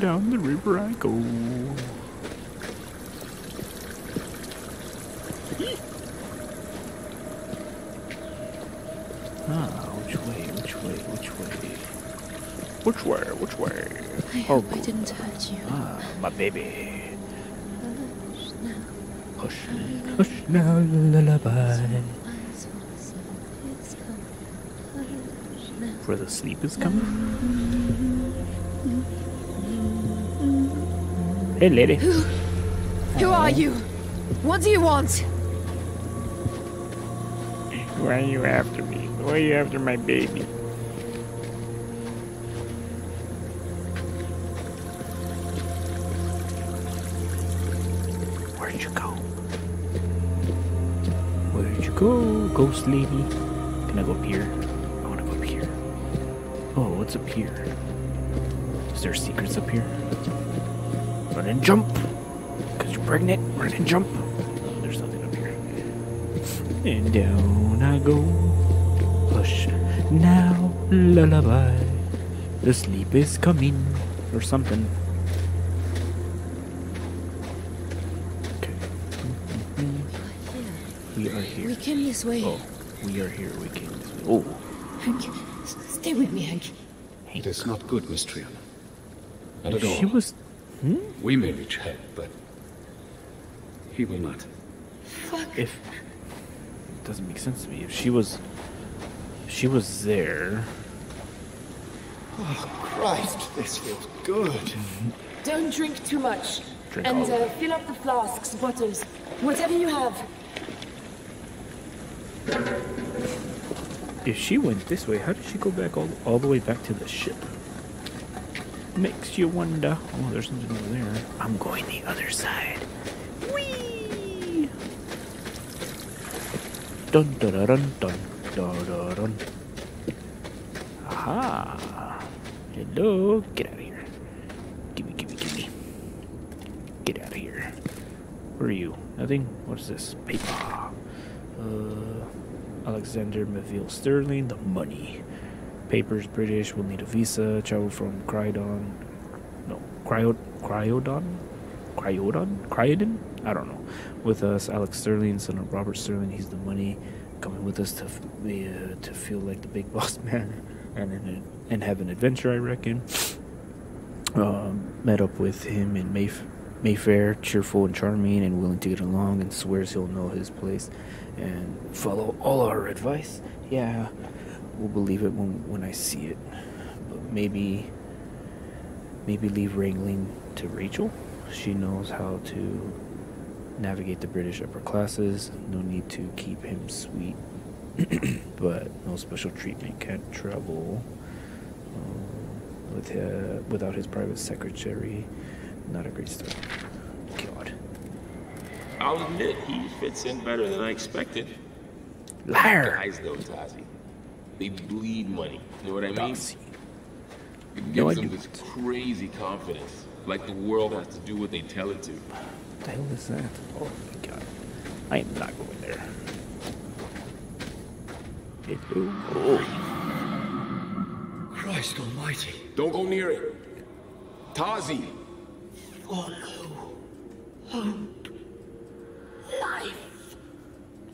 Down the river I go. Ah, which way, which way, which way? Which way, which way? I Oh, hope I didn't hurt you. Ah, my baby. Hush now. Hush, hush now, lullaby. Eyes will see it's come. Hush now. For the sleep is coming. Hey, lady. Who are you? What do you want? Why are you after me? Why are you after my baby? Where'd you go? Where'd you go, ghost lady? Can I go up here? Oh, what's up here? Is there secrets up here? Run and jump! Cause you're pregnant, run and jump! Oh, there's nothing up here. And down I go. Hush now, lullaby. The sleep is coming, or something. Okay. We are here. We came this way. Oh, we are here. We came this way. Oh, stay with me, Hank. It is not good, Miss Triana. Not at she all. was. We may reach help, but he will not. Fuck. If it doesn't make sense to me. If she was, if she was there. Oh, Christ, this feels good. Don't drink too much. Drink and uh, fill up the flasks, bottles, whatever you have. If she went this way, how did she go back all, all the way back to the ship? Makes you wonder. Oh, there's something over there. I'm going the other side. Whee! Dun dun dun dun dun dun dun. Aha! Hello, get out of here. Gimme, gimme, gimme. Get out of here. Where are you? Nothing? What is this? Paper. Uh, Alexander Melville Sterling, the money. Papers British will need a visa. Travel from Crydon. No, Cryo, Cryodon? Cryodon? Cryodon? I don't know. With us, Alex Sterling, son of Robert Sterling. He's the money. Coming with us to uh, to feel like the big boss man and and, and have an adventure, I reckon. Um, met up with him in Mayf- Mayfair, cheerful and charming and willing to get along, and swears he'll know his place and follow all our advice. Yeah, we'll believe it when when I see it. But maybe, maybe leave wrangling to Rachel. She knows how to navigate the British upper classes. No need to keep him sweet, but no special treatment. Can't travel um, with uh, without his private secretary. Not a great start. God, I'll admit he fits in better than I expected. liar. Guys though, Tasi, they bleed money. You know what I mean? Doxy. It No, I gives them this crazy confidence, like the world has to do what they tell it to. What the hell is that? Oh my god. I am not going there. It, Hello. Oh. Christ almighty. Don't go near it. Tasi, Follow. Hope. Life.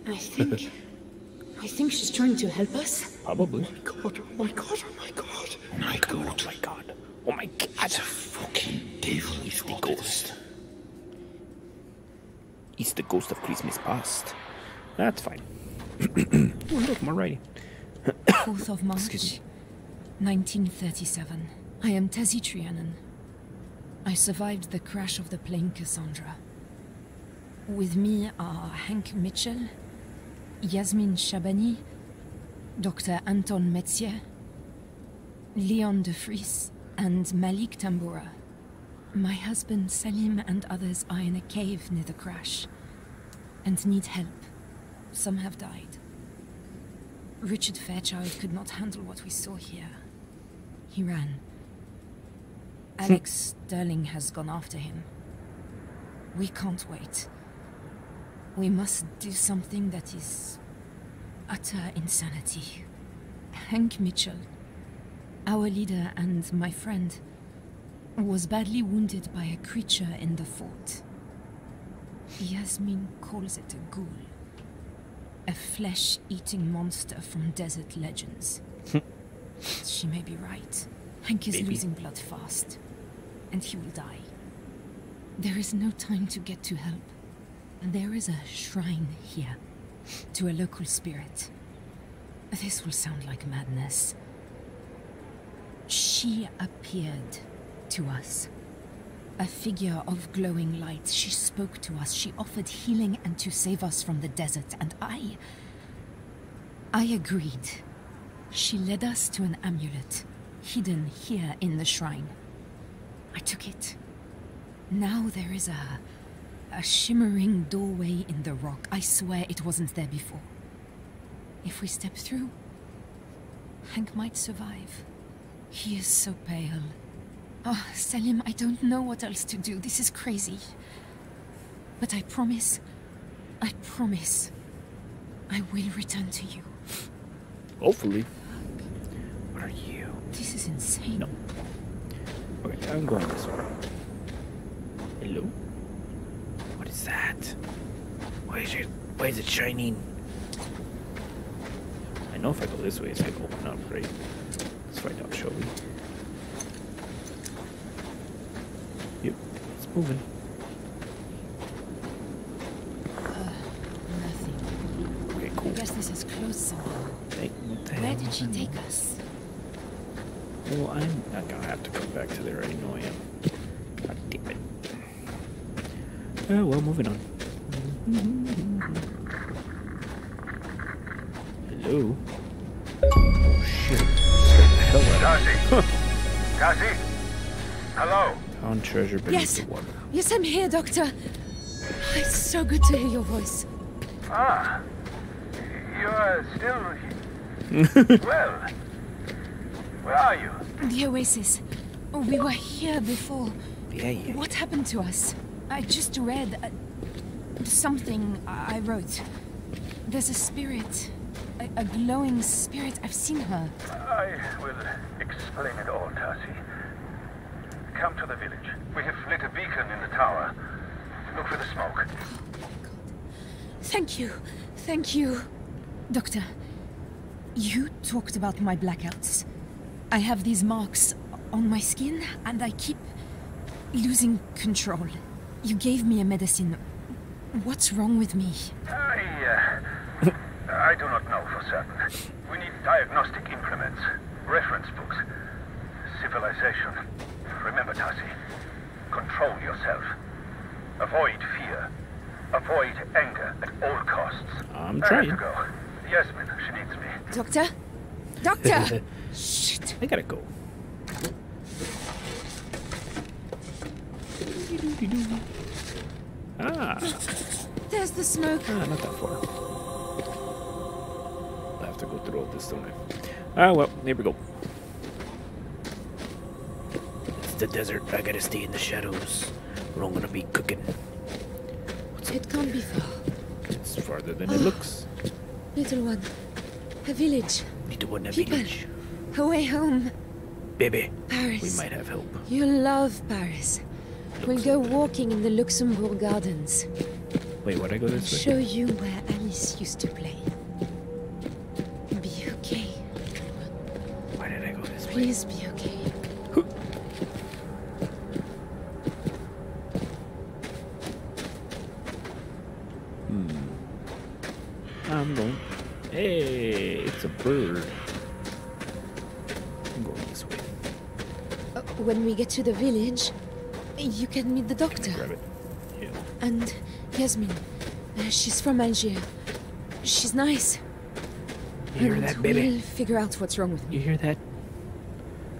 I think. I think she's trying to help us. Probably. Oh my God, oh my god, oh my god. Oh My Oh god. my god. Oh my god. It's a fucking devil. It's the ghost. It's the ghost of Christmas past. That's fine. oh, look, more writing. 4th of March, 1937. I am Tasi Trianon. I survived the crash of the plane Cassandra. With me are Hank Mitchell, Yasmin Shabani, Dr. Anton Metzner, Leon de Vries, and Malik Tambura. My husband Salim and others are in a cave near the crash and need help. Some have died. Richard Fairchild could not handle what we saw here. He ran. Alex Sterling has gone after him. We can't wait. We must do something that is utter insanity. Hank Mitchell, Our leader and my friend was badly wounded by a creature in the fort. Yasmin calls it a ghoul. A flesh eating monster from desert legends. she may be right. Hank is Maybe. losing blood fast, and he will die. There is no time to get to help. There is a shrine here to a local spirit. This will sound like madness. She appeared to us. A figure of glowing light. She spoke to us. She offered healing and to save us from the desert. And I. I agreed. She led us to an amulet, hidden here in the shrine. I took it. Now there is a. a shimmering doorway in the rock. I swear it wasn't there before. If we step through, Hank might survive. He is so pale. Ah, oh, Salim, I don't know what else to do. This is crazy. But I promise, I promise, I will return to you. Hopefully. What are you? This is insane. No. I'm going this way. Hello? What is that? Why is it why is it shining? I know if I go this way it's gonna open up, right? Let's find out, shall we? Yep, it's moving. Uh, nothing. Okay, I guess this is closed somehow. Hey, what the Where did she take us? Well, I'm not gonna have to come back to there. I know I am. God damn it. Oh, well, moving on. Hello? Oh, shit. Scared the hell out of me. Cassie? Cassie? Hello? Found treasure beneath Yes. the water. Yes, I'm here, Doctor. It's so good to hear your voice. Ah, you are still. well, where are you? The Oasis. We were here before. Yeah, yeah. What happened to us? I just read uh, something I wrote. There's a spirit, a, a glowing spirit. I've seen her. I will explain it all, Cassie. Come to the village. We have lit a beacon in the tower. Look for the smoke. Thank you. Thank you. Doctor, you talked about my blackouts. I have these marks on my skin and I keep losing control. You gave me a medicine. What's wrong with me? I, uh, I do not know for certain. We need diagnostic implements, reference books, civilization. Remember, Tasi, control yourself. Avoid fear. Avoid anger at all costs. I'm trying. I trying. have to go. Yasmin, she needs me. Doctor? Doctor! Shit. I gotta go. Ah, There's the smoke. ah, not that far. I have to go through all this, don't I? Ah, well, here we go. It's the desert. I gotta stay in the shadows, or I'm gonna be cooking. What's It can't be far. It's farther than it looks. Little one. A village. Little one a People. village. Away home. Baby, Paris. we might have help. You'll love Paris. We'll go walking in the Luxembourg Gardens. Wait, what? I go this way? Show you where Alice used to play. Be okay. Why did I go this way? Please be okay. Hmm. I'm going. Hey, it's a bird. I'm going this way. Uh, when we get to the village, you can meet the doctor. Grab it. Yeah. And Yasmin. Uh, she's from Algiers. She's nice. You hear and that, baby? We'll figure out what's wrong with me. You hear that?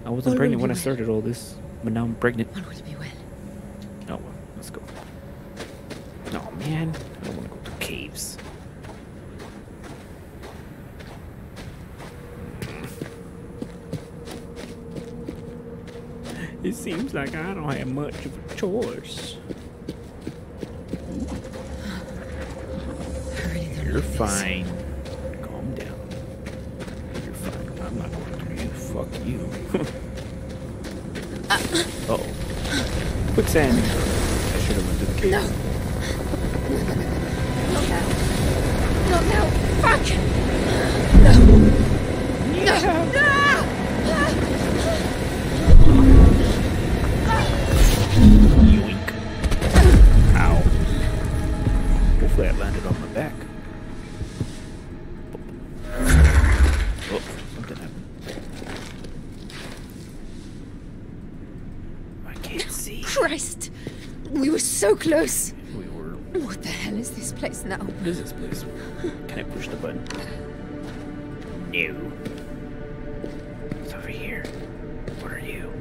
I wasn't will pregnant when I started all this, but now I'm pregnant. All will be well. Oh well, let's go. Oh man, I don't want to go to caves. It seems like I don't have much of a choice. Really You're like this. fine. Calm down. You're fine. I'm not going to you. Fuck you. you? uh oh. Quicksand. I should have went to the cave. No. Not now. Not now. Fuck! No. No. Ah! So close. We were. What the hell is this place now? What is this place? Can I push the button? No. It's over here. What are you?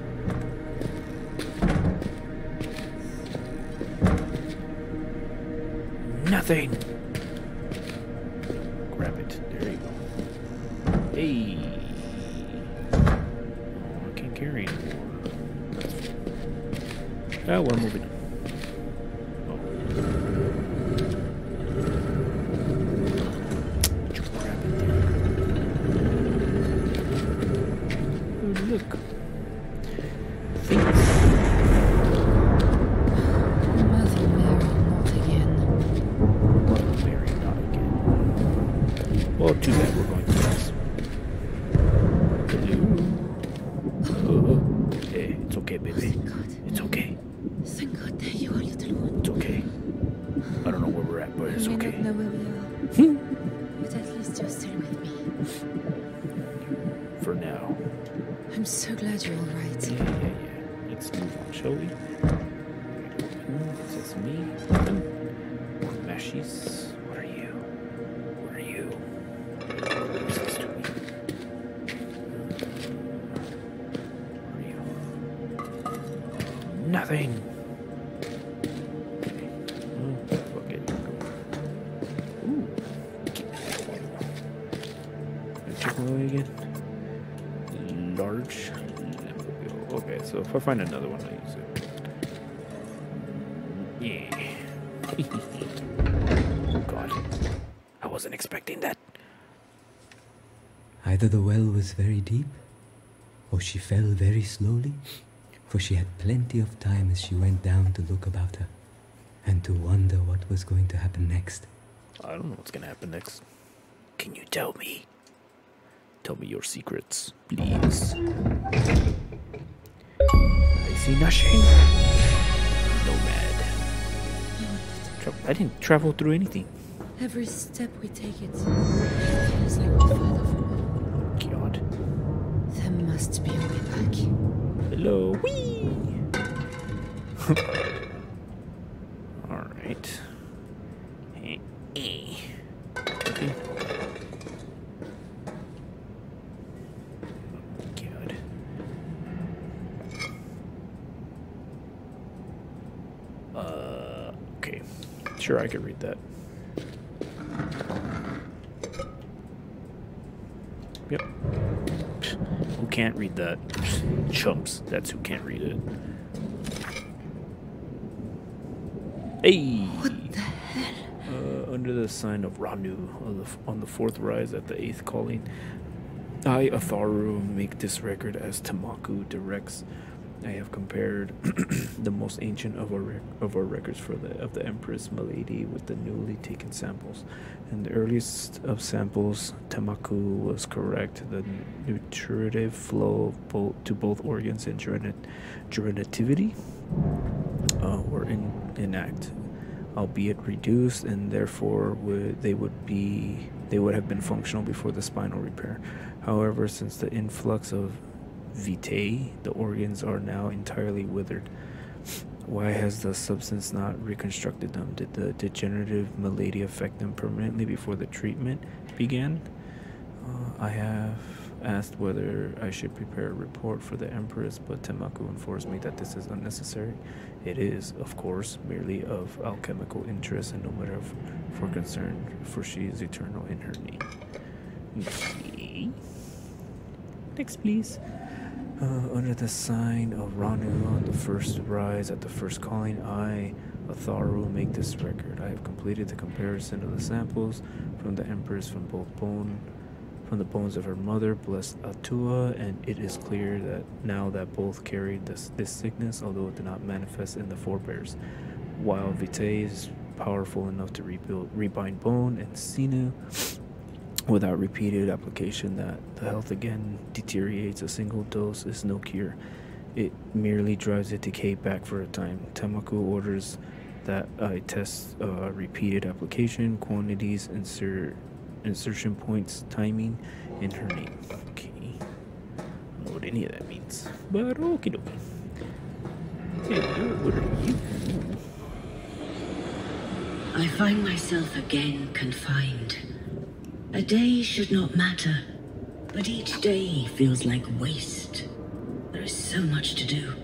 Nothing. Grab it. There you go. Hey. Oh, I can't carry anymore. Oh, we're moving on. Me? Mashies? What are you? What are you? What's this? What are you? Nothing! It. Again? large. Okay, so if I find another one, I use Either the well was very deep, or she fell very slowly, for she had plenty of time as she went down to look about her, and to wonder what was going to happen next. I don't know what's gonna happen next. Can you tell me? Tell me your secrets, please. I see nothing. Nomad. Tra- I didn't travel through anything. Every step we take it feels like must be a way back. Hello. Whee! Alright. Okay. God. Uh, okay. Sure, I could read that. Yep. That? Chumps. That's who can't read it. Hey! What the hell? Uh, under the sign of Ranu on the, on the fourth rise at the eighth calling, I, Atharu, make this record as Tamaku directs. I have compared the most ancient of our rec- of our records for the of the Empress Milady with the newly taken samples. And the earliest of samples, Tamaku was correct. The nutritive flow to both organs and gerina- gerinativity uh, were in, inact, albeit reduced, and therefore would, they would be they would have been functional before the spinal repair. However, since the influx of vitae, the organs are now entirely withered. Why has the substance not reconstructed them? Did the degenerative malady affect them permanently before the treatment began? Uh, I have asked whether I should prepare a report for the Empress, but Tamaku informs me that this is unnecessary. It is, of course, merely of alchemical interest and no matter for concern, for she is eternal in her name. Okay. Next, please. Uh, under the sign of Ranu on the first rise at the first calling, I, Atharu, make this record. I have completed the comparison of the samples from the Empress from both bone from the bones of her mother, blessed Atua, and it is clear that now that both carried this, this sickness, although it did not manifest in the forebears. While Vitae is powerful enough to rebuild, rebind bone and sinew without repeated application, that the health again deteriorates. A single dose is no cure. It merely drives the decay back for a time. Tamaku orders that I test uh, repeated application, quantities, insert insertion points, timing, and her name. Okay. I don't know what any of that means. But okie dokie. Hello, what are you? I find myself again confined. A day should not matter, but each day feels like waste. There is so much to do.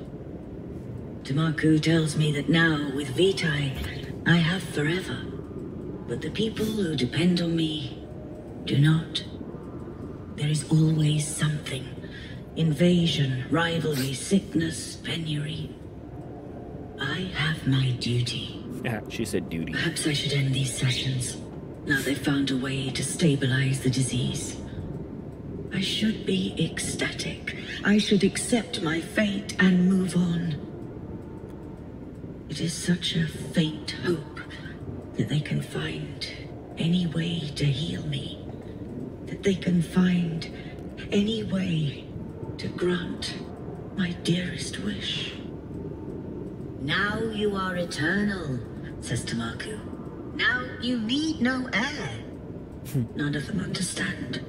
Tamaku tells me that now, with Vitae, I have forever. But the people who depend on me do not. There is always something. Invasion, rivalry, sickness, penury. I have my duty. Ah, she said duty. Perhaps I should end these sessions. Now they've found a way to stabilize the disease. I should be ecstatic. I should accept my fate and move on. It is such a faint hope that they can find any way to heal me. That they can find any way to grant my dearest wish. Now you are eternal, says Tamaku. Now you need no heir. Hmm. None of them understand.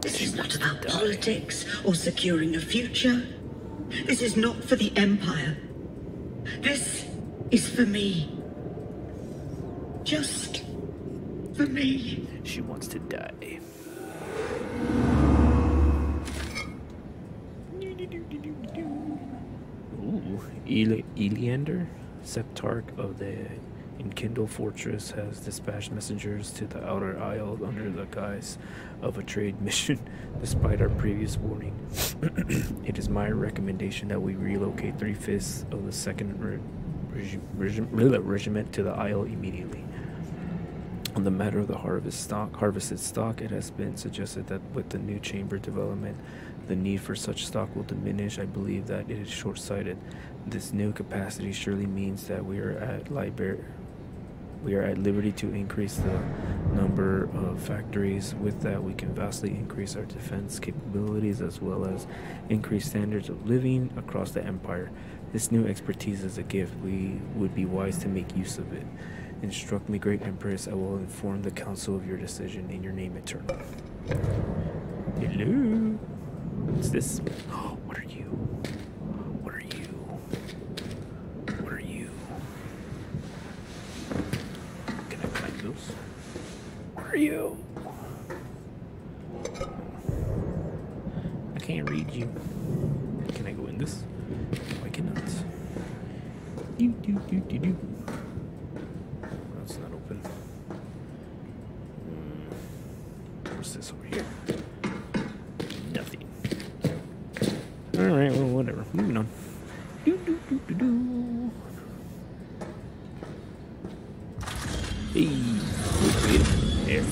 This is not about politics or securing a future. This is not for the Empire. This is for me. Just for me. She wants to die. Ooh, Ele- Eleander, Septarch of the Enkindle Fortress, has dispatched messengers to the Outer Isle under the guise of a trade mission, despite our previous warning. it is my recommendation that we relocate three fifths of the second re- regi- regi- regiment to the Isle immediately. On the matter of the harvest stock, harvested stock, it has been suggested that with the new chamber development, the need for such stock will diminish. I believe that it is short-sighted. This new capacity surely means that we are at liber- we are at liberty to increase the number of factories. With that, we can vastly increase our defense capabilities as well as increase standards of living across the empire. This new expertise is a gift. We would be wise to make use of it. Instruct me, great empress. I will inform the council of your decision in your name, eternal. Hello. What's this? Oh, What are you? What are you? What are you? Can I climb those? What are you? I can't read you. Can I go in this? No, I cannot. Do do do do do. That's not open. Hmm. What's this over here? Nothing. Alright, well, whatever. Moving on. Do, do, do, do, do. Hey, wait, wait. There.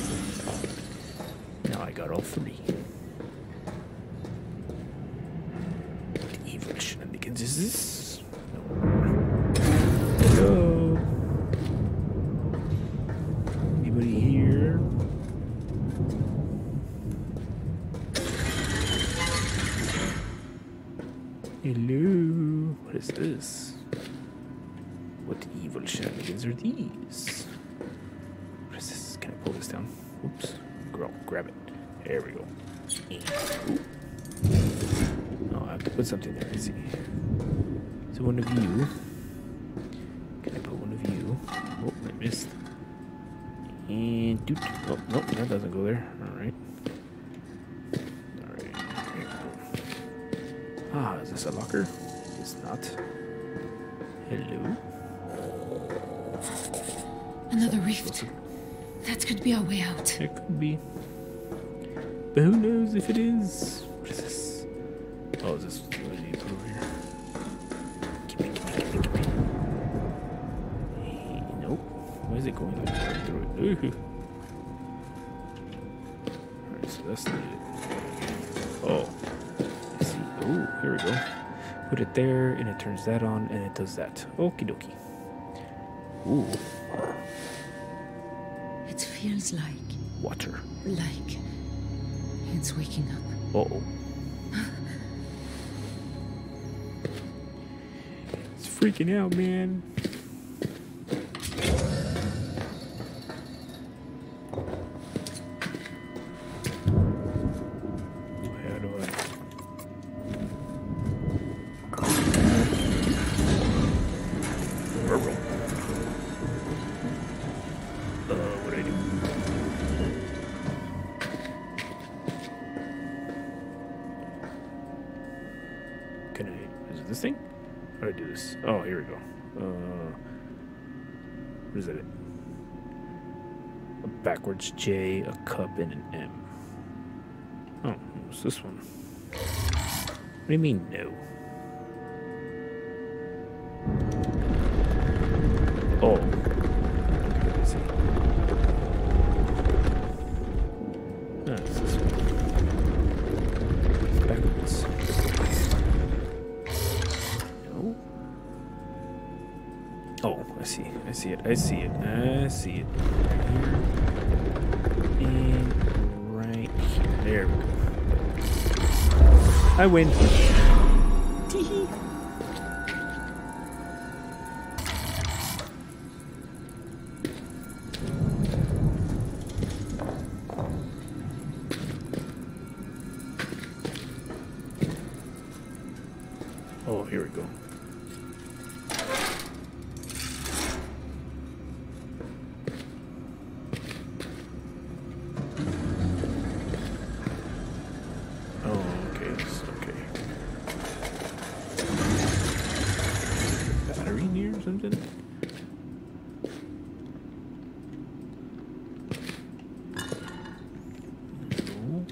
Now I got all three. What evil shenanigans is this? No. Hello. Anybody here? Hello. What is this? What evil shenanigans are these? What is this? Can I pull this down? Oops. Girl, grab it. There we go. Ooh. I have to put something there. Let's see. So one of you. Can I put one of you? Oh, I missed. And doot. Oh, nope, that doesn't go there. All right. All right. There we go. Ah, is this a locker? It's not. Hello. Another rift. That could be our way out. It could be. But who knows if it is? What is this? Oh, is this what do you put over here? Gimme, gimme, gimme, gimme. Hey, nope. Why is it going like right through it? Ooh. Alright, so that's not it. Oh. I see. Oh, here we go. Put it there, and it turns that on, and it does that. Okie dokie. Ooh, It feels like. water. like. It's waking up. Uh oh. Freaking out, man. Can I? Is it this thing? How do I do this? Oh, here we go. Uh, what is it? A backwards J, a cup, and an M. Oh, what's this one? What do you mean, no? Oh. See it. Here. And right here. There we go. I win. Oh, here we go. Oh, okay, it's okay. Battery in here or something? No.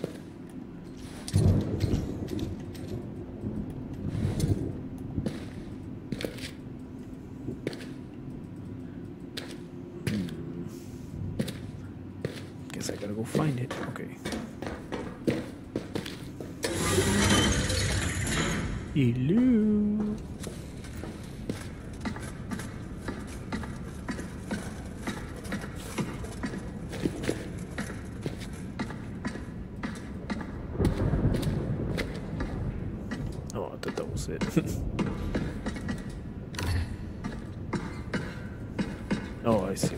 Guess I gotta go find it. Okay. Hello. Oh, I thought that was it. oh, I see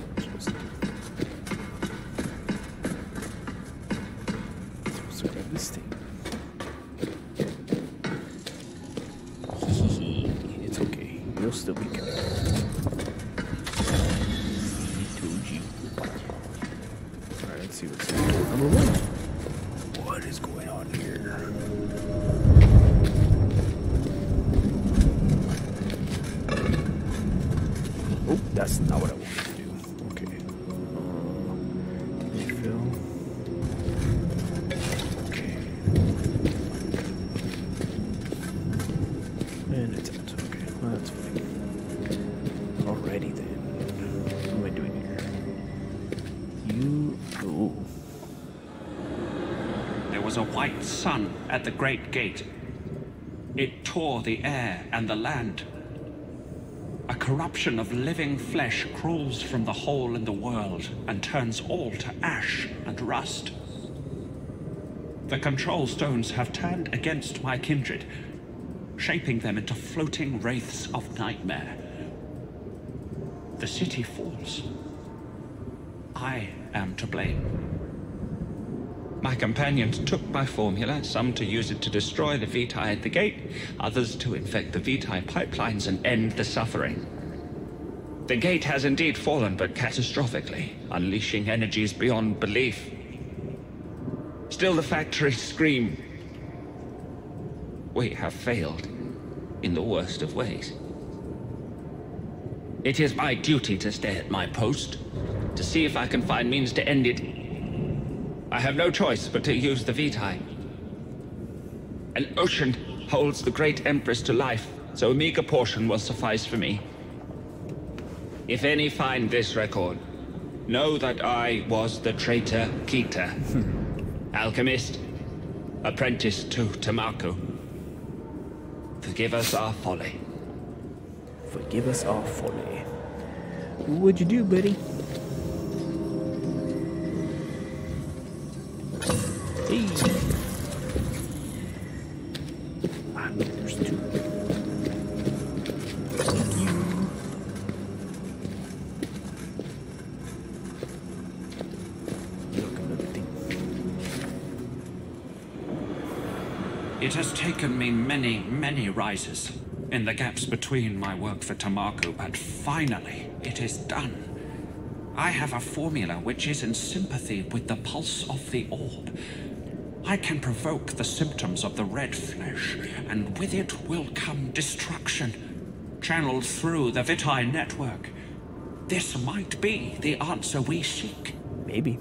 sun at the great gate. It tore the air and the land. A corruption of living flesh crawls from the hole in the world and turns all to ash and rust. The control stones have turned against my kindred, shaping them into floating wraiths of nightmare. The city falls. I am to blame. My companions took my formula, some to use it to destroy the Vitae at the gate, others to infect the Vitae pipelines and end the suffering. The gate has indeed fallen, but catastrophically, unleashing energies beyond belief. Still, the factories scream. We have failed in the worst of ways. It is my duty to stay at my post, to see if I can find means to end it I have no choice but to use the Vitae. An ocean holds the great Empress to life, so a meager portion will suffice for me. If any find this record, know that I was the traitor Kita. Alchemist, apprentice to Tamako, forgive us our folly. Forgive us our folly. What'd you do, buddy? Many, rises in the gaps between my work for Tamaku, but finally it is done. I have a formula which is in sympathy with the pulse of the orb. I can provoke the symptoms of the red flesh, and with it will come destruction, channeled through the Vitae network. This might be the answer we seek. Maybe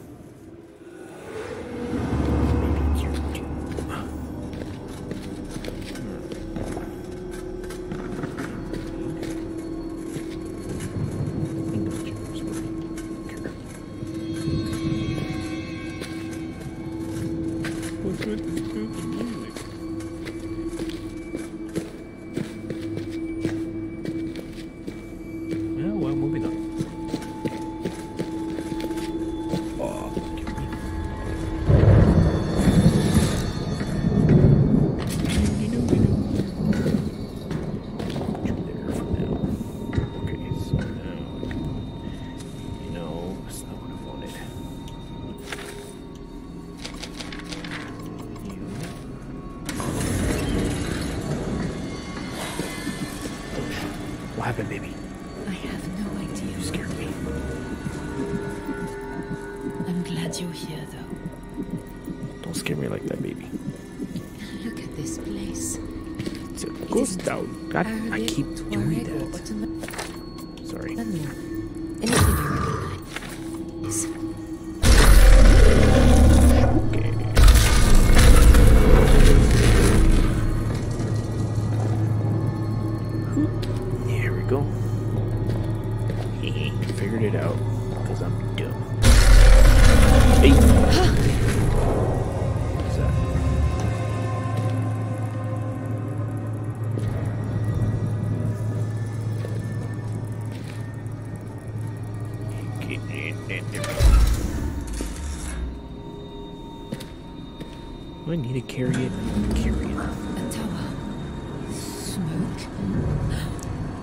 happened, baby? I have no idea. You scared me. I'm glad you're here, though. Don't scare me like that, baby. Look at this place. It's a ghost town. God, I keep Do I need to carry it? Carry it. A tower. Smoke.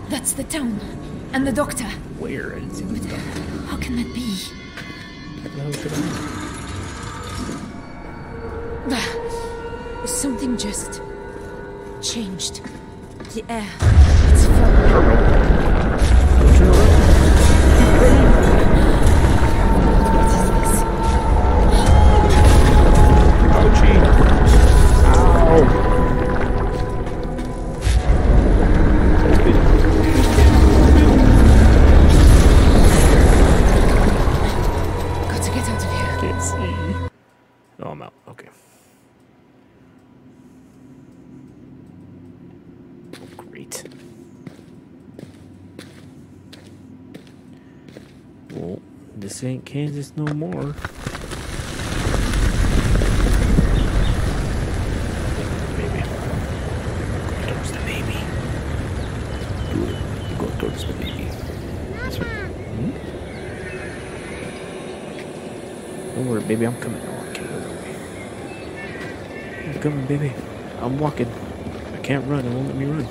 That's the town. And the doctor. Where? I didn't see the stuff. How can that be? What could I Ah, Something just changed. The air. It's from. Kansas no more. Baby. Go towards the baby. Do it. Go towards the baby. This way. Hmm? Don't worry, baby. I'm coming. I can't go that way. I'm coming, baby. I'm walking. I can't run. It won't let me run.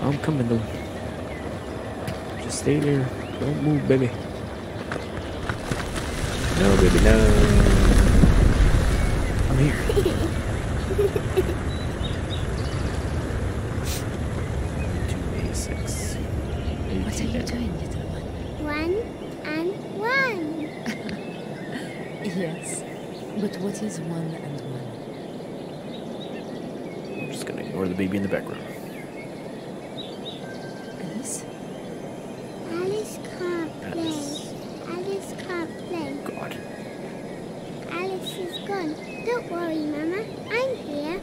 I'm coming, though. Just stay there. Don't move, baby. No, baby, no. I'm here. Two A six. What are you doing, little one? One and one. Yes. But what is one and one? I'm just gonna ignore the baby in the background. Alice? Alice can't play. Alice. Alice can't play. God. Alice is gone. Don't worry, Mama. I'm here.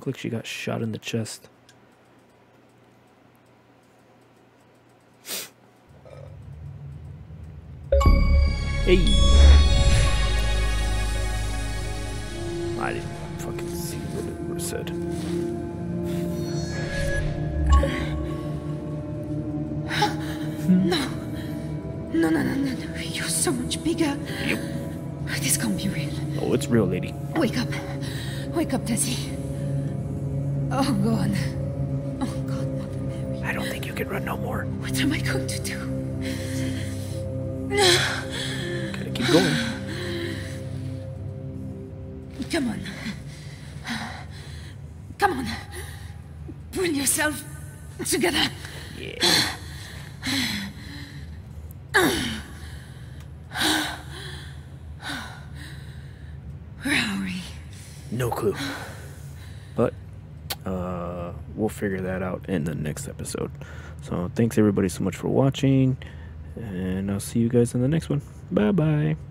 Margot. Why does it look like she got shot in the chest? Hey! I didn't fucking see what it would have said. No. No, no, no, no, no. You're so much bigger. Yep. This can't be real. Oh, it's real, lady. Wake up. Wake up, Tasi. Oh, God. Oh, God, Mother Mary. I don't think you can run no more. What am I going to do? Gotta keep going. Come on. Come on. Pull yourself together. Yeah. Where are we? No clue. But uh, we'll figure that out in the next episode. So thanks everybody so much for watching, and I'll see you guys in the next one. Bye bye.